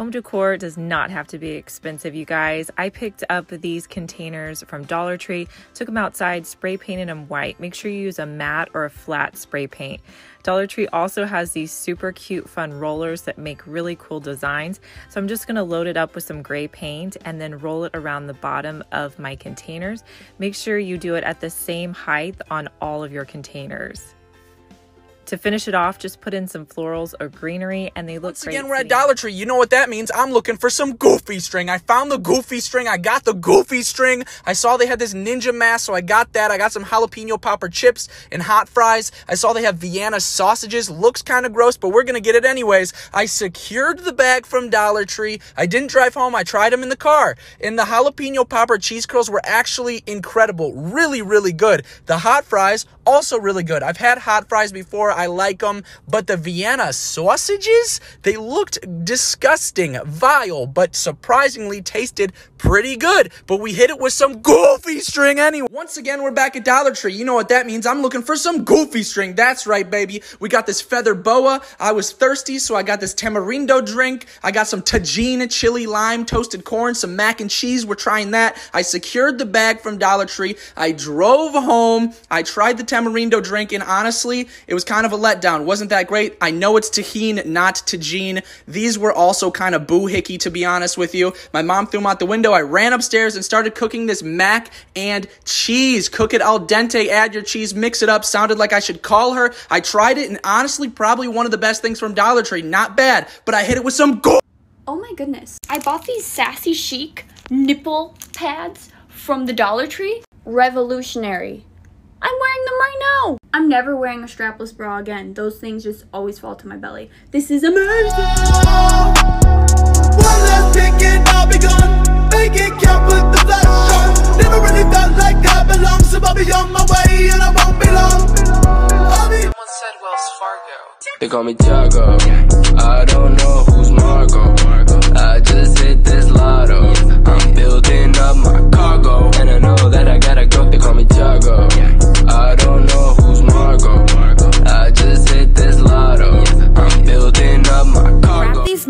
Home decor does not have to be expensive, you guys. I picked up these containers from Dollar Tree, took them outside, spray painted them white. Make sure you use a matte or a flat spray paint. Dollar Tree also has these super cute, fun rollers that make really cool designs. So I'm just gonna load it up with some gray paint and then roll it around the bottom of my containers. Make sure you do it at the same height on all of your containers. To finish it off, just put in some florals or greenery and they look Once again, we're at Dollar Tree. You know what that means. I'm looking for some goofy string. I found the goofy string. I got the goofy string. I saw they had this ninja mask, so I got that. I got some jalapeno popper chips and hot fries. I saw they have Vienna sausages. Looks kind of gross, but we're going to get it anyways. I secured the bag from Dollar Tree. I didn't drive home. I tried them in the car. And the jalapeno popper cheese curls were actually incredible. Really, really good. The hot fries, also really good. I've had hot fries before. I like them, but the Vienna sausages, they looked disgusting, vile, but surprisingly tasted pretty good. But we hit it with some goofy string anyway. Once again, we're back at Dollar Tree. You know what that means. I'm looking for some goofy string. That's right, baby. We got this feather boa. I was thirsty, so I got this tamarindo drink. I got some tagine, chili lime, toasted corn, some mac and cheese. We're trying that. I secured the bag from Dollar Tree. I drove home. I tried the tamarindo drink, and honestly, it was kind of a letdown. Wasn't that great? I know it's tahine, not tagine. These were also kind of boohickey, to be honest with you. My mom threw them out the window. I ran upstairs and started cooking this mac and cheese. Cook it al dente, add your cheese, mix it up. Sounded like I should call her. I tried it, and honestly, probably one of the best things from Dollar Tree. Not bad, but I hit it with some gold. Oh my goodness. I bought these sassy chic nipple pads from the Dollar Tree. Revolutionary. I'm wearing them right now. I'm never wearing a strapless bra again. Those things just always fall to my belly. This is amazing. One Make it count, put the flash on. Never really felt like I belong, so I'll be on my way and I won't be long. Be Someone said Wells Fargo. They call me Tiago. I don't know who's Marco. I just hit this lotto. I'm building up my cargo, and I know that I gotta go. They call me Tiago.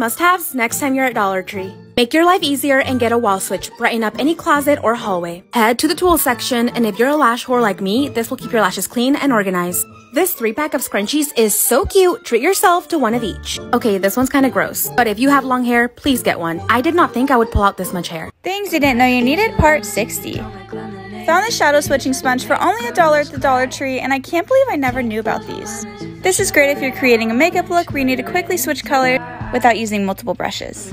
Must-haves next time you're at Dollar Tree. Make your life easier and get a wall switch. Brighten up any closet or hallway. Head to the tools section, and if you're a lash whore like me, this will keep your lashes clean and organized. This three pack of scrunchies is so cute. Treat yourself to one of each. Okay, this one's kind of gross, but if you have long hair, please get one. I did not think I would pull out this much hair. Things you didn't know you needed, part 60. Found the shadow switching sponge for only a dollar at the Dollar Tree, and I can't believe I never knew about these. This is great if you're creating a makeup look where you need to quickly switch color without using multiple brushes.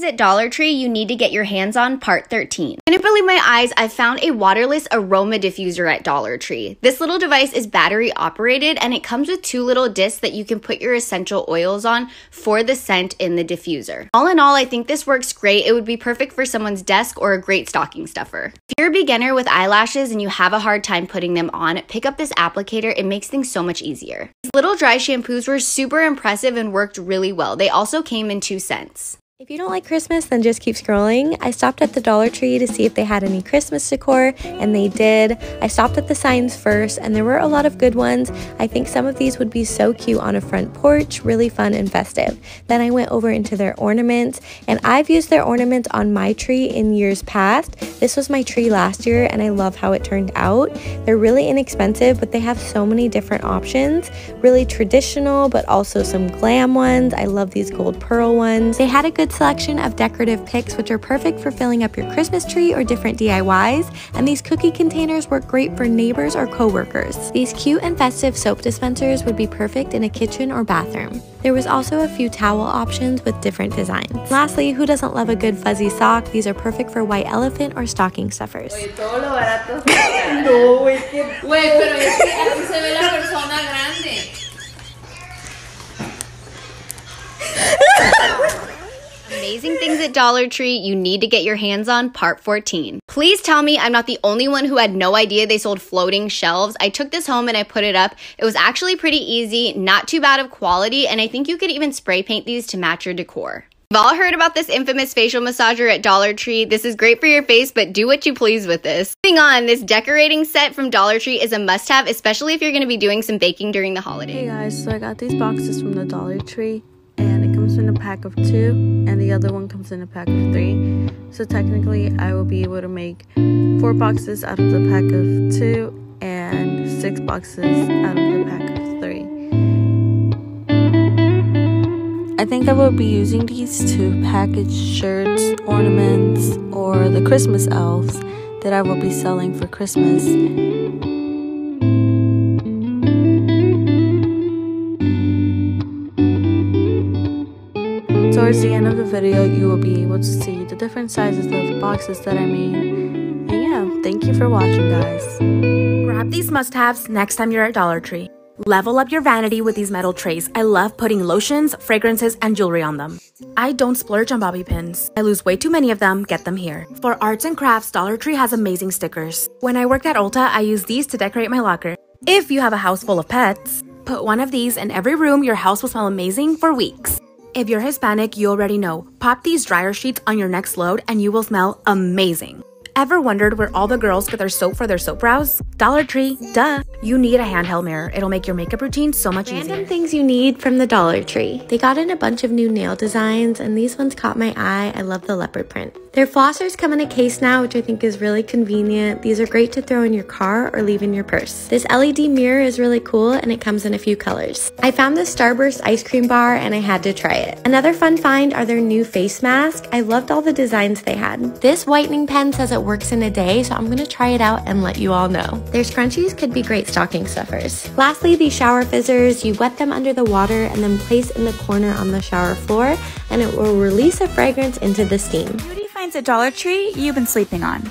Things at Dollar Tree you need to get your hands on, part 13. Couldn't believe my eyes, I found a waterless aroma diffuser at Dollar Tree. This little device is battery operated and it comes with two little discs that you can put your essential oils on for the scent in the diffuser. All in all, I think this works great. It would be perfect for someone's desk or a great stocking stuffer. If you're a beginner with eyelashes and you have a hard time putting them on, pick up this applicator. It makes things so much easier. These little dry shampoos were super impressive and worked really well. They also came in two scents. If you don't like Christmas, then just keep scrolling. I stopped at the Dollar Tree to see if they had any Christmas decor, and they did. I stopped at the signs first, and there were a lot of good ones. I think some of these would be so cute on a front porch, really fun and festive. Then I went over into their ornaments, and I've used their ornaments on my tree in years past. This was my tree last year, and I love how it turned out. They're really inexpensive, but they have so many different options. Really traditional, but also some glam ones. I love these gold pearl ones. They had a good selection of decorative picks, which are perfect for filling up your Christmas tree or different DIYs. And these cookie containers work great for neighbors or coworkers. These cute and festive soap dispensers would be perfect in a kitchen or bathroom. There was also a few towel options with different designs. Lastly, who doesn't love a good fuzzy sock? These are perfect for white elephant or stocking stuffers. Todo no, güey, qué. Güey, pero es que así se ve la persona grande. Amazing things at Dollar Tree you need to get your hands on, part 14. Please tell me I'm not the only one who had no idea they sold floating shelves. I took this home and I put it up. It was actually pretty easy, not too bad of quality, and I think you could even spray paint these to match your decor. We've all heard about this infamous facial massager at Dollar Tree. This is great for your face, but do what you please with this. Moving on, this decorating set from Dollar Tree is a must have, especially if you're going to be doing some baking during the holidays. Hey guys, so I got these boxes from the Dollar Tree comes in a pack of two and the other one comes in a pack of three. So technically I will be able to make four boxes out of the pack of two and six boxes out of the pack of three. I think I will be using these to package shirts, ornaments, or the Christmas elves that I will be selling for Christmas. Towards the end of the video, you will be able to see the different sizes of the boxes that I made. And yeah, thank you for watching, guys. Grab these must haves next time you're at Dollar Tree. Level up your vanity with these metal trays. I love putting lotions, fragrances, and jewelry on them. I don't splurge on bobby pins. I lose way too many of them, get them here. For arts and crafts, Dollar Tree has amazing stickers. When I worked at Ulta, I used these to decorate my locker. If you have a house full of pets, put one of these in every room, your house will smell amazing for weeks. If you're Hispanic, you already know. Pop these dryer sheets on your next load and you will smell amazing. Ever wondered where all the girls get their soap for their soap brows? Dollar Tree, duh. You need a handheld mirror. It'll make your makeup routine so much Random easier. Random things you need from the Dollar Tree. They got in a bunch of new nail designs, and these ones caught my eye. I love the leopard print. Their flossers come in a case now, which I think is really convenient. These are great to throw in your car or leave in your purse. This LED mirror is really cool, and it comes in a few colors. I found this Starburst ice cream bar, and I had to try it. Another fun find are their new face mask. I loved all the designs they had. This whitening pen says it works in a day, so I'm gonna try it out and let you all know. Their scrunchies could be great stocking stuffers. Lastly, these shower fizzers, you wet them under the water and then place in the corner on the shower floor, and it will release a fragrance into the steam. Beauty finds a Dollar Tree you've been sleeping on.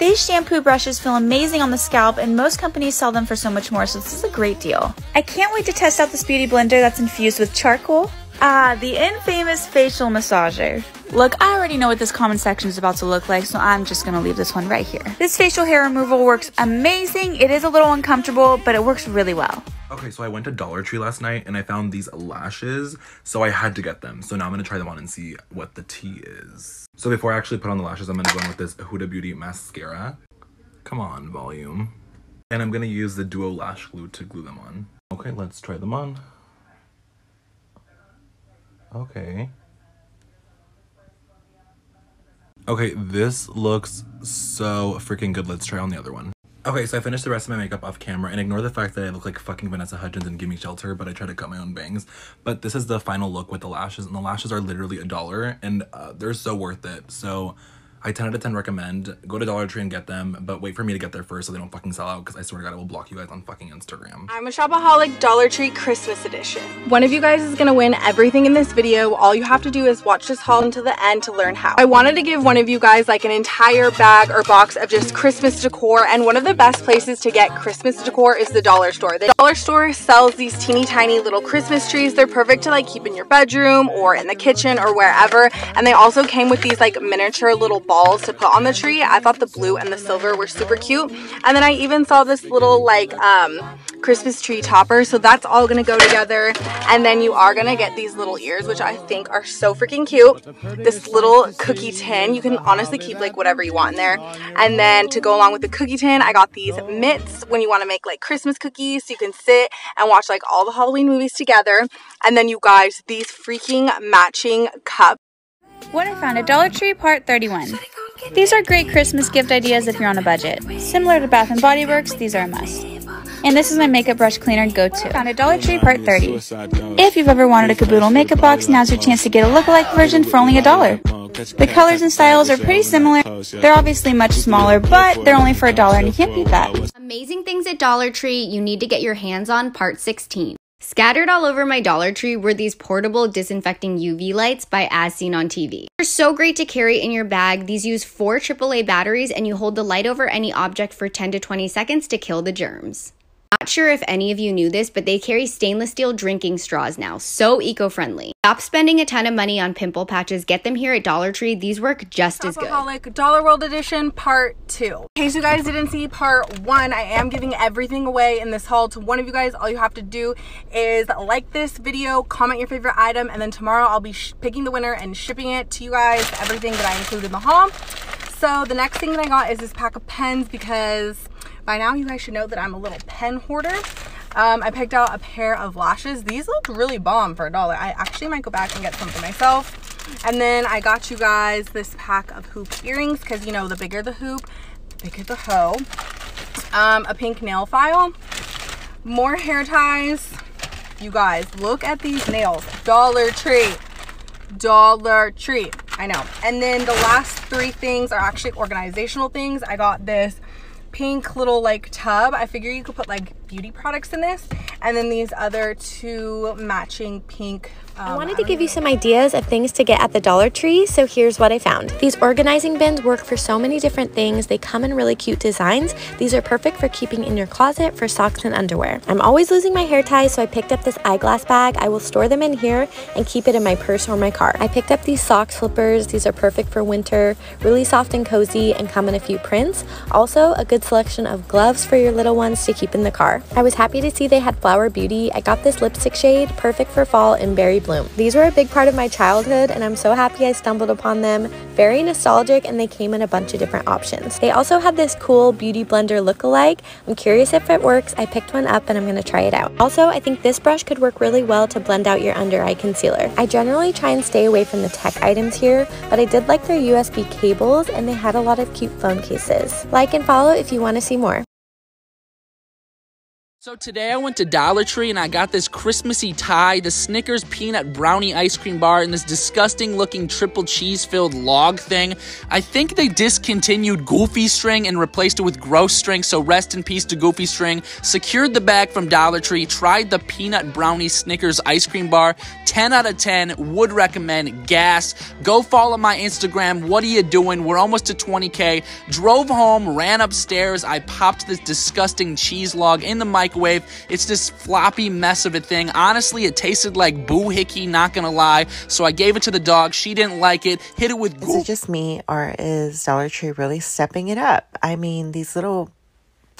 These shampoo brushes feel amazing on the scalp, and most companies sell them for so much more, so this is a great deal. I can't wait to test out this beauty blender that's infused with charcoal. Ah, the infamous facial massager. Look, I already know what this comment section is about to look like, so I'm just gonna leave this one right here. This facial hair removal works amazing. It is a little uncomfortable, but it works really well. Okay, so I went to Dollar Tree last night and I found these lashes, so I had to get them. So now I'm gonna try them on and see what the tea is. So before I actually put on the lashes, I'm gonna go in with this Huda Beauty mascara. Come on, volume. And I'm gonna use the Duo Lash Glue to glue them on. Okay, let's try them on. Okay. Okay, this looks so freaking good. Let's try on the other one. Okay, so I finished the rest of my makeup off camera and ignore the fact that I look like fucking Vanessa Hudgens and Gimme Shelter, but I try to cut my own bangs. But this is the final look with the lashes, and the lashes are literally a dollar, and uh, they're so worth it. So I 10 out of 10 recommend. Go to Dollar Tree and get them, but wait for me to get there first so they don't fucking sell out, because I swear to God, I will block you guys on fucking Instagram. I'm a shopaholic Dollar Tree Christmas edition. One of you guys is gonna win everything in this video. All you have to do is watch this haul until the end to learn how. I wanted to give one of you guys like an entire bag or box of just Christmas decor and one of the best places to get Christmas decor is the dollar store. The dollar store sells these teeny tiny little Christmas trees. They're perfect to like keep in your bedroom or in the kitchen or wherever. And they also came with these like miniature little balls to put on the tree. I thought the blue and the silver were super cute. And then I even saw this little like um, Christmas tree topper. So that's all gonna go together. And then you are gonna get these little ears, which I think are so freaking cute. This little cookie tin. You can honestly keep like whatever you want in there. And then to go along with the cookie tin, I got these mitts when you wanna make like Christmas cookies. So you can sit and watch like all the Halloween movies together. And then you guys, these freaking matching cups. What I found at Dollar Tree Part 31. These are great Christmas gift ideas if you're on a budget. Similar to Bath & Body Works, these are a must. And this is my makeup brush cleaner go-to. Found at Dollar Tree Part 30. If you've ever wanted a caboodle makeup box, now's your chance to get a lookalike version for only a dollar. The colors and styles are pretty similar. They're obviously much smaller, but they're only for a dollar and you can't beat that. Amazing things at Dollar Tree you need to get your hands on, part 16. Scattered all over my Dollar Tree were these portable disinfecting UV lights by As Seen on TV. They're so great to carry in your bag. These use four AAA batteries and you hold the light over any object for 10 to 20 seconds to kill the germs. Not sure if any of you knew this, but they carry stainless steel drinking straws now. So eco friendly. Stop spending a ton of money on pimple patches. Get them here at Dollar Tree. These work just as good. Dollar World Edition Part 2. In case you guys didn't see Part 1, I am giving everything away in this haul to one of you guys. All you have to do is like this video, comment your favorite item, and then tomorrow I'll be picking the winner and shipping it to you guys, everything that I include in the haul. So the next thing that I got is this pack of pens because by now you guys should know that I'm a little pen hoarder. Um, I picked out a pair of lashes. These looked really bomb for a dollar. I actually might go back and get some for myself. And then I got you guys this pack of hoop earrings because you know the bigger the hoop, the bigger the hoe. Um, a pink nail file, more hair ties. You guys, look at these nails. Dollar Tree. Dollar Tree. I know. And then the last three things are actually organizational things. I got this pink little like tub. I figure you could put like beauty products in this. And then these other two matching pink I wanted to give you some ideas of things to get at the Dollar Tree, so here's what I found. These organizing bins work for so many different things. They come in really cute designs. These are perfect for keeping in your closet for socks and underwear. I'm always losing my hair ties, so I picked up this eyeglass bag. I will store them in here and keep it in my purse or my car. I picked up these sock flippers. These are perfect for winter, really soft and cozy, and come in a few prints. Also, a good selection of gloves for your little ones to keep in the car. I was happy to see they had Flower Beauty. I got this lipstick shade, perfect for fall and berry bloom. These were a big part of my childhood and I'm so happy I stumbled upon them. Very nostalgic and they came in a bunch of different options. They also had this cool beauty blender look-alike. I'm curious if it works. I picked one up and I'm to try it out. Also, I think this brush could work really well to blend out your under eye concealer. I generally try and stay away from the tech items here, but I did like their USB cables and they had a lot of cute phone cases. Like and follow if you want to see more. So today I went to Dollar Tree and I got this Christmassy tie, the Snickers peanut brownie ice cream bar, and this disgusting looking triple cheese filled log thing. I think they discontinued Goofy String and replaced it with Gross String, so rest in peace to Goofy String. Secured the bag from Dollar Tree, tried the peanut brownie Snickers ice cream bar. 10 out of 10, would recommend gas. Go follow my Instagram. What are you doing? We're almost to 20k. Drove home, ran upstairs. I popped this disgusting cheese log in the mic microwave. It's this floppy mess of a thing. Honestly, it tasted like boo hickey, not gonna lie. So I gave it to the dog. She didn't like it. Hit it with. Is it just me, or is Dollar Tree really stepping it up? I mean, these little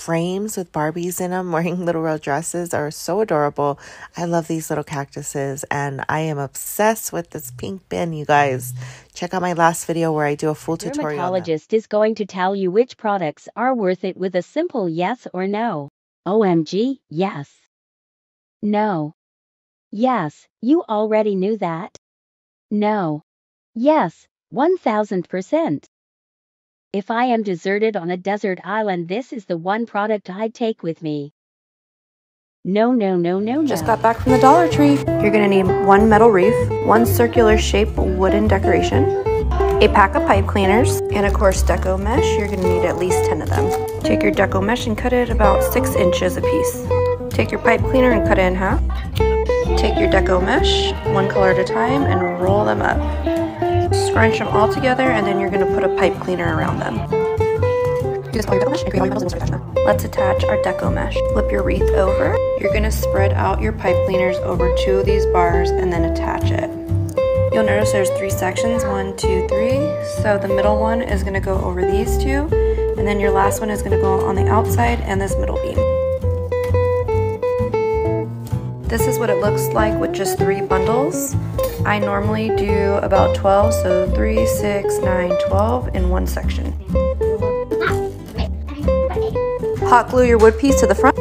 frames with Barbies in them wearing little red dresses are so adorable. I love these little cactuses and I am obsessed with this pink bin, you guys. Check out my last video where I do a full tutorial. Dermatologist is going to tell you which products are worth it with a simple yes or no. OMG, yes. No. Yes, you already knew that. No. Yes, 1000%. If I am deserted on a desert island, this is the one product I'd take with me. No, no, no, no, no. Just got back from the Dollar Tree. You're gonna need one metal wreath, one circular shape wooden decoration, a pack of pipe cleaners, and of course deco mesh. You're going to need at least 10 of them. Take your deco mesh and cut it about 6 inches a piece. Take your pipe cleaner and cut it in half. Take your deco mesh, one color at a time, and roll them up. Scrunch them all together, and then you're going to put a pipe cleaner around them. Let's attach our deco mesh. Flip your wreath over. You're going to spread out your pipe cleaners over two of these bars and then attach it. You'll notice there's three sections, one, two, three. So the middle one is gonna go over these two, and then your last one is gonna go on the outside and this middle beam. This is what it looks like with just three bundles. I normally do about 12, so 3, 6, 9, 12 in one section. Hot glue your wood piece to the front.